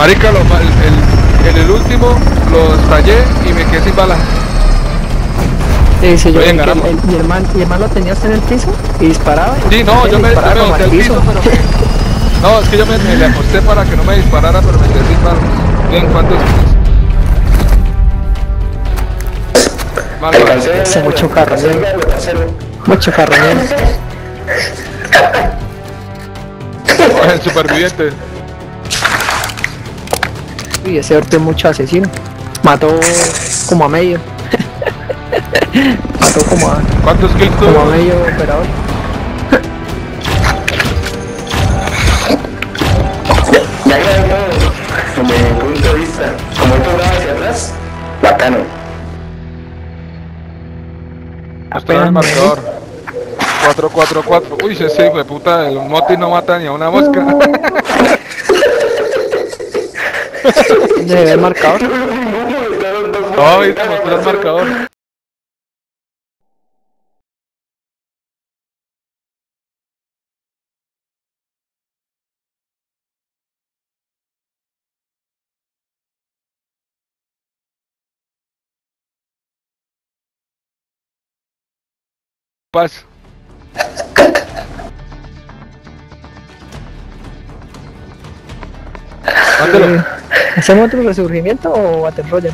Marica, lo, el, el- en el último lo estallé y me quedé sin bala. Sí, sí, yo Oye, el, el- y el man, y el man lo tenía hasta en el piso y disparaba. y- Sí, no, yo me, yo me boté al piso, pero me- No, es que yo me, me le acosté para que no me disparara, pero me quedé sin balas. Bien, ¿cuántos? Vale, vale. Mucho carroñero. Mucho carroñero. El superviviente. Y ese orte es mucho asesino. Mató como a medio. Mató como a, ¿Cuántos kills como a tuvo? medio operador. Ya mi punto de vista, como esto graba hacia atrás, bacano. En el marcador. 4, 4, 4. Uy, ese hijo de puta, el moti no mata ni a una mosca. Ve el marcador. No, y te mostró el marcador. Paz. ¿Hacemos otro resurgimiento o Battle?